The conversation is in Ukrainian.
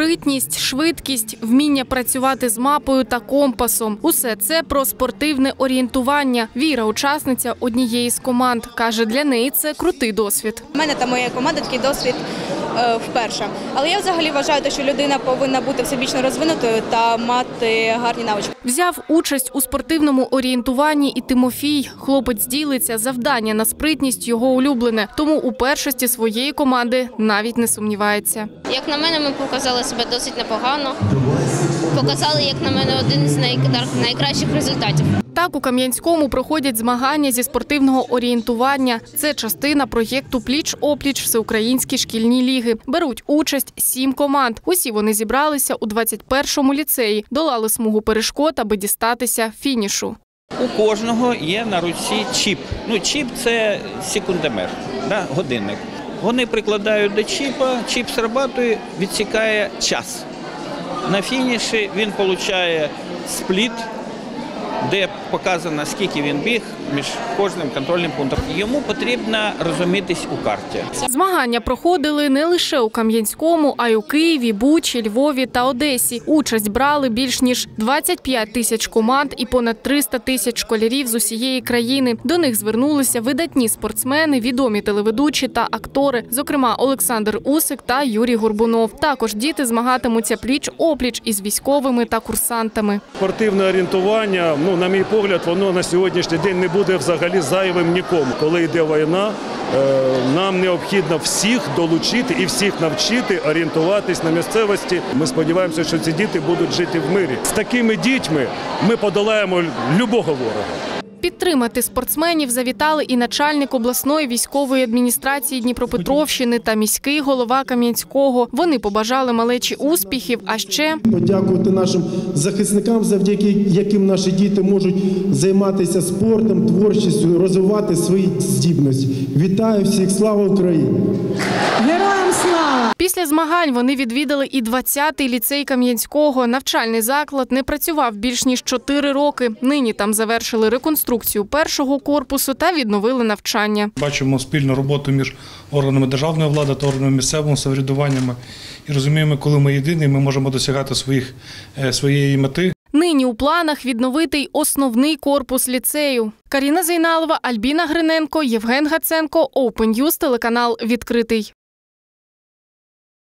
спритність, швидкість, вміння працювати з мапою та компасом. Усе це про спортивне орієнтування. Віра, учасниця однієї з команд, каже, для неї це крутий досвід. У мене та моя команда такий досвід вперше. Але я взагалі вважаю, що людина повинна бути всебічно розвинутою та мати гарні навички. Взяв участь у спортивному орієнтуванні і Тимофій. Хлопець ділиться завдання на спритність його улюблене, тому у першості своєї команди навіть не сумнівається. Як на мене, ми показали себе досить непогано. Показали, як на мене, один з най- найкращих результатів. Так у Кам'янському проходять змагання зі спортивного орієнтування. Це частина проєкту Пліч опліч Всеукраїнські шкільні ліги. Беруть участь сім команд. Усі вони зібралися у 21-му ліцеї, долали смугу перешкод, аби дістатися фінішу. У кожного є на руці чіп. Ну, чіп це секундомер, да, годинник. Вони прикладають до чіпа, чіп срабатує, відсікає час. На фініші він отримує спліт, де показано, скільки він біг між кожним контрольним пунктом. Йому потрібно розумітись у карті. Змагання проходили не лише у Кам'янському, а й у Києві, Бучі, Львові та Одесі. Участь брали більш ніж 25 тисяч команд і понад 300 тисяч школярів з усієї країни. До них звернулися видатні спортсмени, відомі телеведучі та актори, зокрема Олександр Усик та Юрій Горбунов. Також діти змагатимуться пліч опліч із військовими та курсантами. Спортивне орієнтування, ну на мій погляд, воно на сьогоднішній день не буде взагалі зайвим нікому. Коли йде війна, е, нам необхідно всіх долучити і всіх навчити орієнтуватись на місцевості. Ми сподіваємося, що ці діти будуть жити в мирі. З такими дітьми ми подолаємо любого ворога. Підтримати спортсменів завітали і начальник обласної військової адміністрації Дніпропетровщини та міський голова Кам'янського. Вони побажали малечі успіхів, а ще подякувати нашим захисникам, завдяки яким наші діти можуть займатися спортом, творчістю, розвивати свої здібності. Вітаю всіх! Слава Україні! Героям! Після змагань вони відвідали і 20-й ліцей Кам'янського. Навчальний заклад не працював більш ніж 4 роки. Нині там завершили реконструкцію першого корпусу та відновили навчання. Бачимо спільну роботу між органами державної влади та органами місцевого самоврядуваннями і розуміємо, коли ми єдині, ми можемо досягати своїх, е, своєї мети. Нині у планах відновити й основний корпус ліцею. Каріна Зейналова, Альбіна Гриненко, Євген Гаценко, Open News, телеканал відкритий.